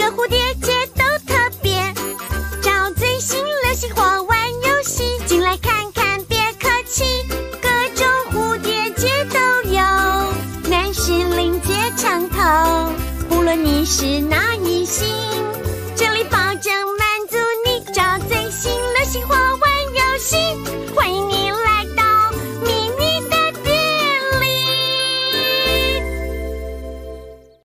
个蝴蝶结都特别，找最新流行或玩游戏，进来看看别客气，各种蝴蝶结都有，男士领结抢头，不论你是哪。